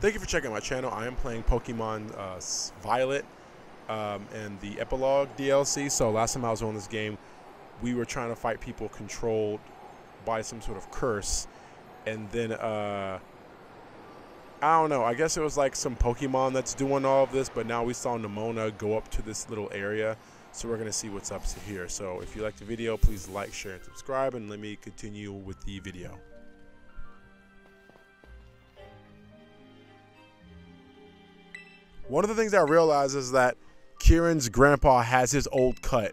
Thank you for checking my channel. I am playing Pokemon uh, Violet um, and the Epilogue DLC. So last time I was on this game, we were trying to fight people controlled by some sort of curse. And then, uh, I don't know. I guess it was like some Pokemon that's doing all of this. But now we saw Nemona go up to this little area. So we're going to see what's up to here. So if you like the video, please like, share, and subscribe. And let me continue with the video. One of the things I realized is that Kieran's grandpa has his old cut.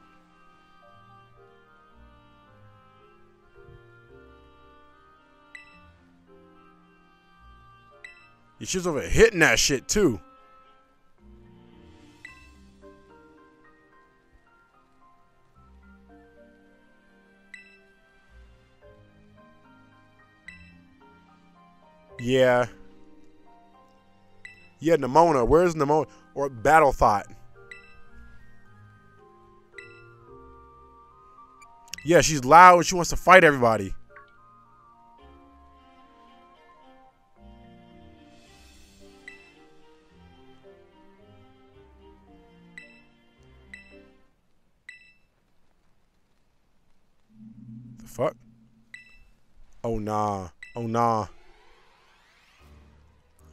She's over hitting that shit too. Yeah. Yeah, Nemona. Where's Nemona? Or Battle Thought. Yeah, she's loud. and She wants to fight everybody. The fuck? Oh, nah. Oh, nah.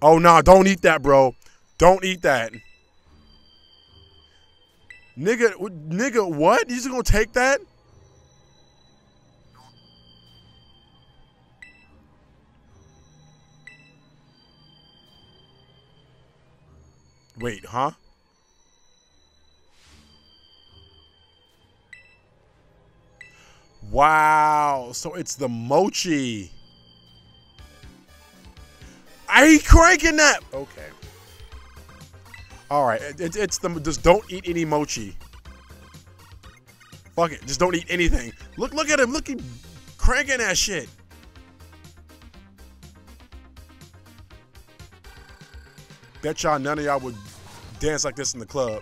Oh, nah. Don't eat that, bro. Don't eat that. Nigga, nigga, what? You just gonna take that? Wait, huh? Wow. So it's the mochi. I ain't cranking that. Okay. All right. It, it's the just don't eat any mochi. Fuck it. Just don't eat anything. Look, look at him. Look, he cranking that shit. Bet y'all none of y'all would dance like this in the club.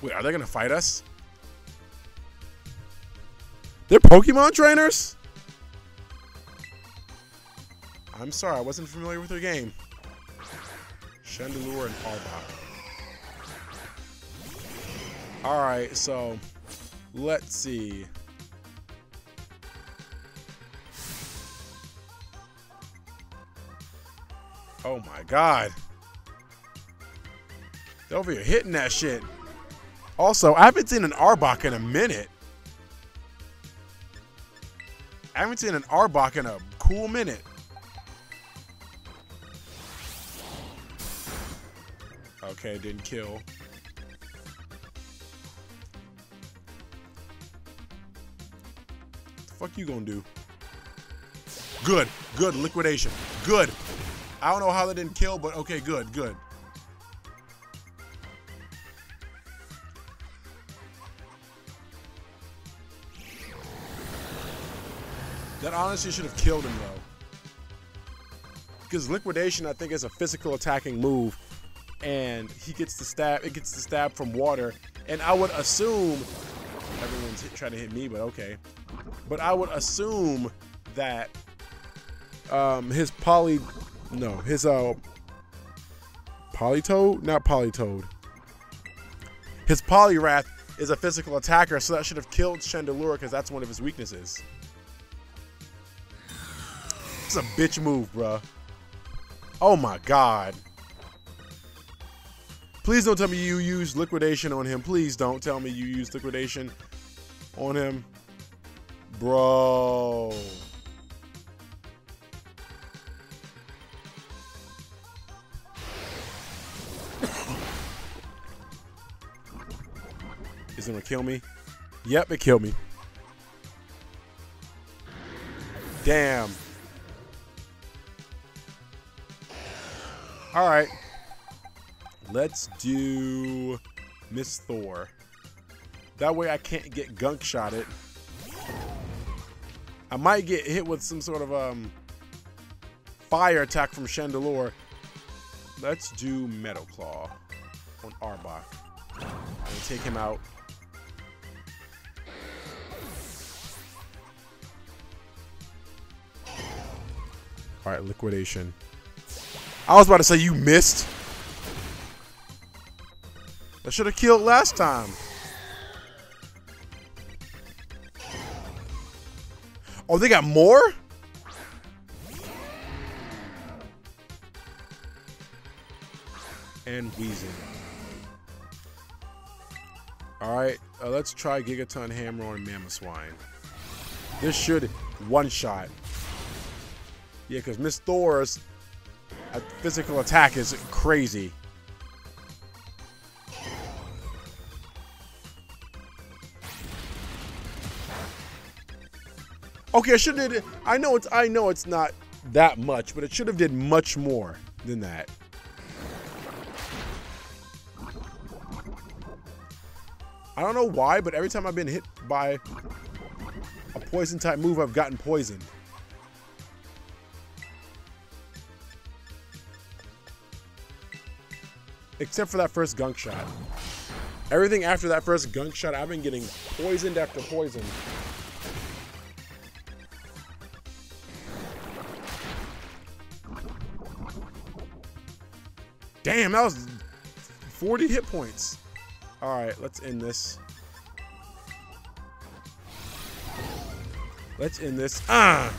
Wait, are they gonna fight us? They're Pokemon trainers? I'm sorry, I wasn't familiar with their game. Chandelure and Arbok. Alright, so let's see. Oh my god. They're over here hitting that shit. Also, I haven't seen an Arbok in a minute. I haven't seen an Arbok in a cool minute. Okay, didn't kill. The fuck you gonna do? Good, good, liquidation. Good. I don't know how they didn't kill, but okay, good, good. That honestly should have killed him though. Because liquidation, I think, is a physical attacking move, and he gets the stab. It gets the stab from water, and I would assume everyone's hit, trying to hit me, but okay. But I would assume that um, his poly, no, his uh, Politoed, not Politoed. His Poliwrath is a physical attacker, so that should have killed Chandelure because that's one of his weaknesses. It's a bitch move, bruh. Oh my god. Please don't tell me you used liquidation on him. Please don't tell me you used liquidation on him. Bro. Is it gonna kill me? Yep, it killed me. Damn. All right. Let's do Miss Thor. That way I can't get gunk shot. It. I might get hit with some sort of um, fire attack from Chandelure. Let's do Metal Claw on Arbok. Take him out. Alright, liquidation. I was about to say you missed. I should have killed last time. Oh, they got more? And Weezing. Alright, uh, let's try Gigaton Hammer on Mamoswine. This should one-shot. Yeah, because Miss Thor's physical attack is crazy. Okay, I should have did. I know it's. I know it's not that much, but it should have did much more than that. I don't know why, but every time I've been hit by a poison type move, I've gotten poisoned. Except for that first gunk shot. Everything after that first gunk shot, I've been getting poisoned after poison. Damn, that was 40 hit points. All right, let's end this. Let's end this. Ah!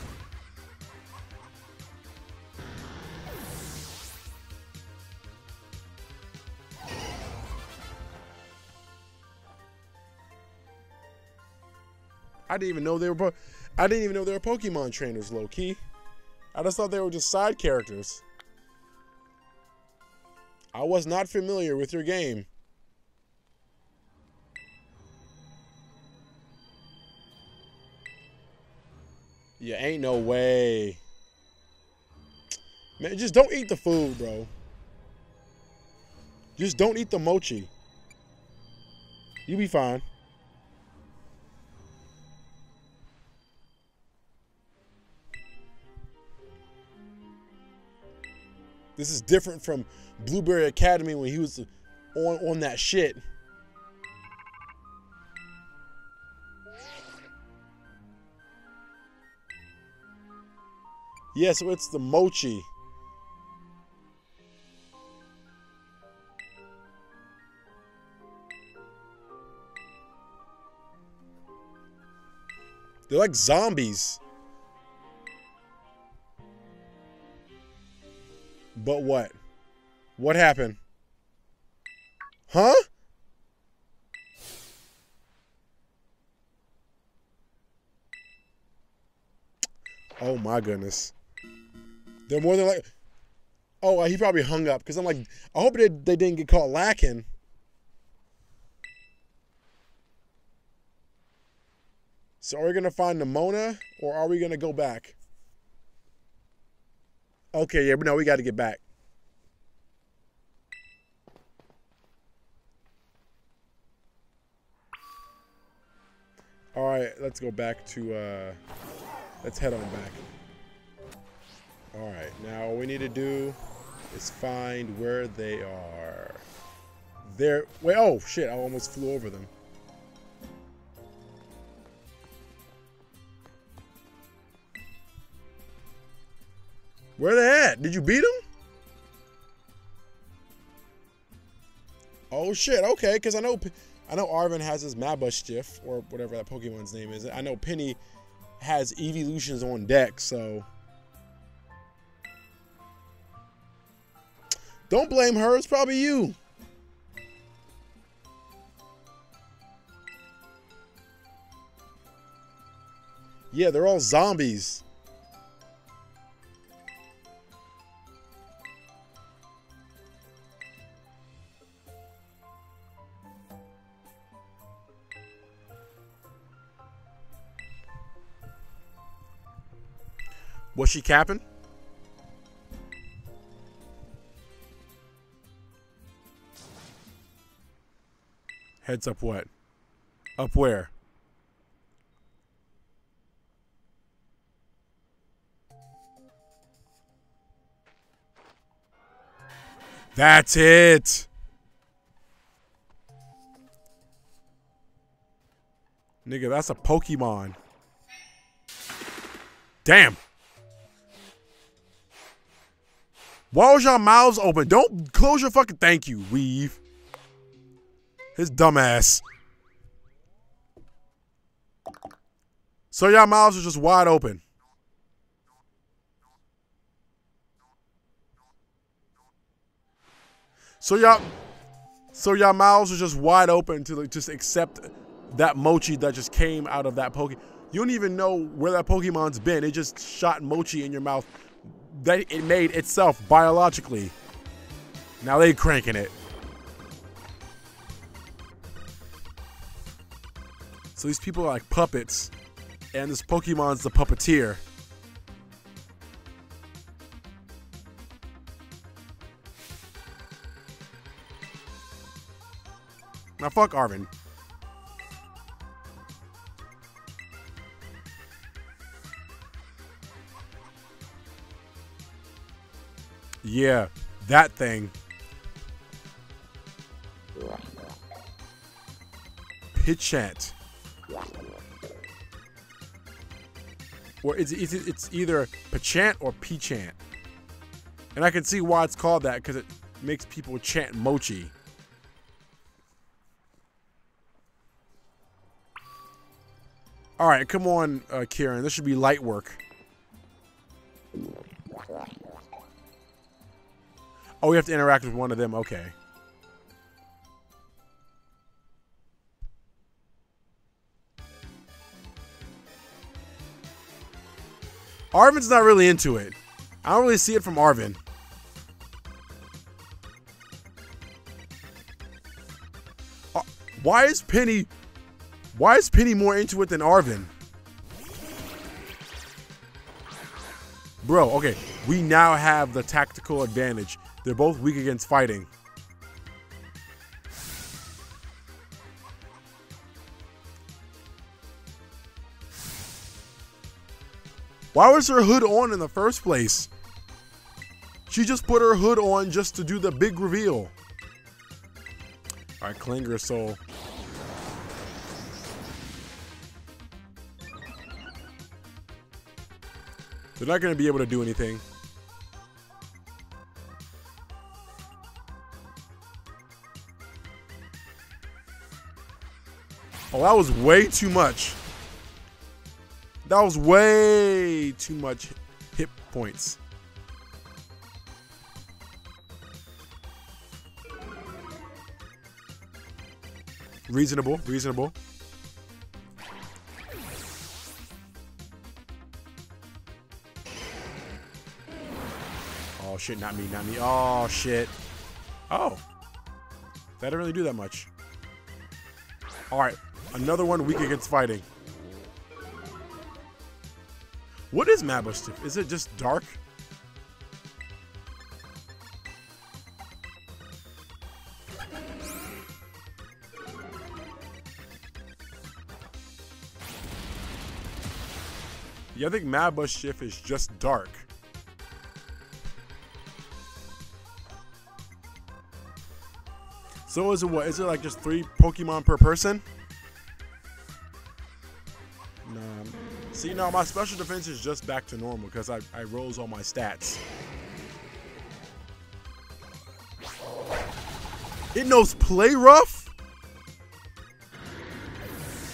I didn't even know they were. I didn't even know they were Pokemon trainers, low key. I just thought they were just side characters. I was not familiar with your game. You ain't no way. Man, just don't eat the food, bro. Just don't eat the mochi. You'll be fine. This is different from Blueberry Academy when he was on on that shit. Yeah, so it's the mochi. They're like zombies. But what? What happened? Huh? Oh my goodness. They're more than like. Oh, he probably hung up because I'm like, I hope they, they didn't get caught lacking. So are we gonna find Nemona or are we gonna go back? Okay, yeah, but no, we got to get back. All right, let's go back to, uh, let's head on back. All right, now all we need to do is find where they are. There, wait, oh shit, I almost flew over them. Where they at? Did you beat them? Oh shit, okay, because I know I know Arven has his Mabosstiff, or whatever that Pokemon's name is. I know Penny has evolutions on deck, so Don't blame her, it's probably you. Yeah, they're all zombies. Was she capping? Heads up what? Up where? That's it. Nigga, that's a Pokemon. Damn. Why was y'all mouths open? Don't close your fucking thank you, Weave. His dumbass. So y'all mouths are just wide open. So y'all so y'all mouths are just wide open to like, just accept that mochi that just came out of that Pokemon. You don't even know where that Pokemon's been. It just shot mochi in your mouth that it made itself biologically. Now they cranking it. So these people are like puppets, and this Pokemon's the puppeteer. Now fuck Arven. Yeah, that thing. Pitchant. Or it's, it's, it's either Pachant or Pichant. And I can see why it's called that because it makes people chant mochi. All right, come on, uh, Kieran. This should be light work. Oh, we have to interact with one of them. Okay. Arven's not really into it. I don't really see it from Arven. Uh, why is Penny... Why is Penny more into it than Arven? Bro, okay. We now have the tactical advantage. They're both weak against fighting. Why was her hood on in the first place? She just put her hood on just to do the big reveal. All right, Klinger Soul. They're not going to be able to do anything. Oh, that was way too much. That was way too much hit points. Reasonable, reasonable. Oh shit, not me, not me. Oh shit. Oh. That didn't really do that much. Alright, another one weak against fighting. What is Mabosstiff? Is it just dark? Yeah, I think Mabosstiff is just dark. So is it what? Is it like just three Pokemon per person? Nah. See, now my special defense is just back to normal because I, I rose all my stats. It knows play rough?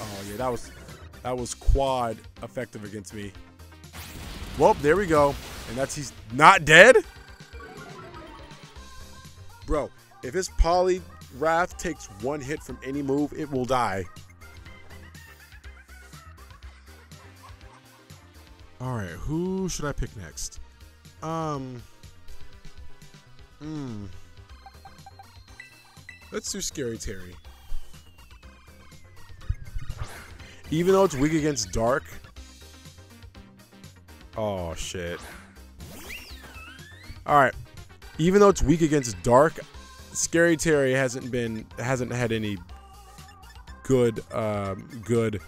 Oh yeah, that was that was quad effective against me. Well, there we go. And that's he's not dead? Bro, if his poly Wrath takes one hit from any move, it will die. All right, who should I pick next? Um, hmm. Let's do Scary Terry. Even though it's weak against Dark. Oh, shit. Alright. Even though it's weak against Dark, Scary Terry hasn't been hasn't had any good um, good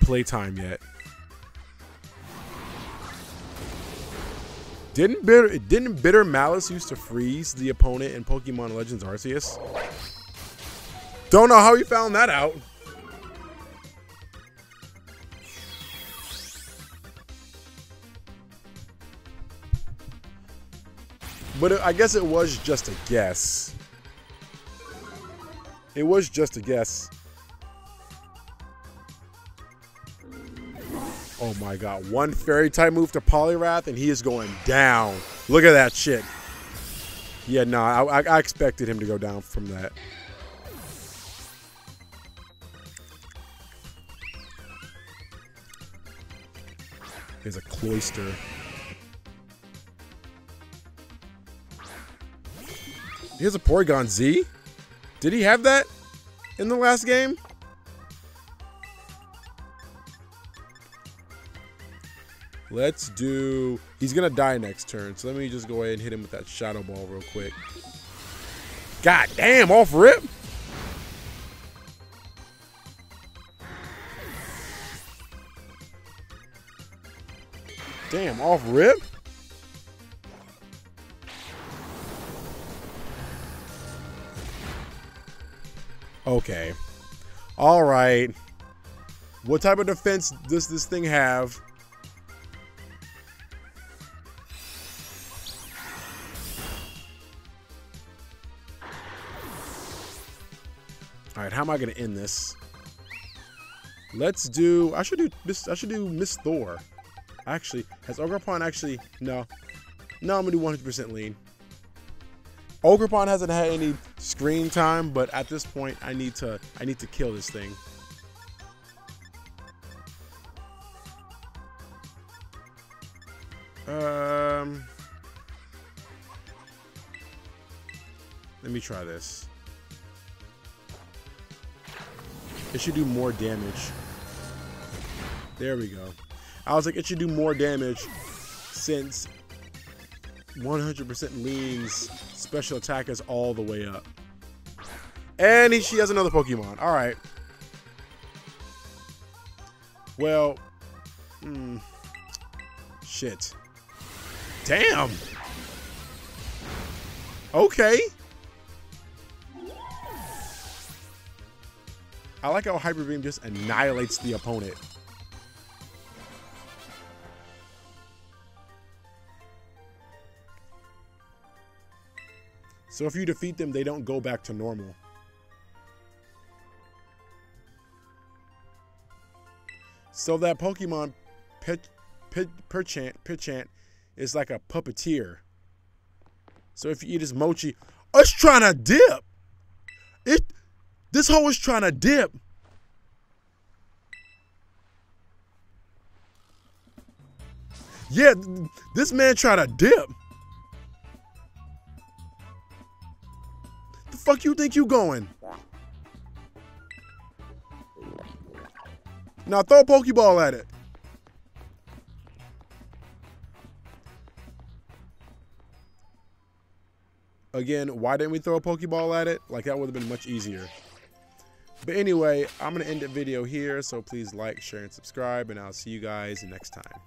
playtime yet. Didn't bitter didn't bitter malice used to freeze the opponent in Pokemon Legends Arceus? Don't know how he found that out. But I guess it was just a guess. It was just a guess. Oh my god. One fairy type move to Poliwrath and he is going down. Look at that shit. Yeah, no, nah, I, I expected him to go down from that. There's a Cloyster. Here's a Porygon Z. Did he have that in the last game? Let's do... He's going to die next turn, so let me just go ahead and hit him with that Shadow Ball real quick. God damn, off rip! Damn, off rip? Okay. All right. What type of defense does this thing have? How am I to end this? Let's do. I should do. Miss. I should do Miss Thor. Actually, has Ogerpon actually? No. No, I'm gonna do 100% lean. Ogerpon hasn't had any screen time, but at this point, I need to I need to kill this thing. Um, let me try this. It should do more damage. There we go. I was like, it should do more damage since 100% leans special attack is all the way up. And he, she has another Pokemon. All right. Well, hmm. Shit. Damn. Okay. I like how Hyper Beam just annihilates the opponent. So if you defeat them, they don't go back to normal. So that Pokemon Pit, Pit, Perchant, Perchant is like a puppeteer. So if you eat his mochi, it's trying to dip. This hoe is trying to dip. Yeah, this man trying to dip. The fuck you think you going? Now throw a Pokeball at it. Again, why didn't we throw a Pokeball at it? Like that would have been much easier. But anyway, I'm going to end the video here. So please like, share, and subscribe. And I'll see you guys next time.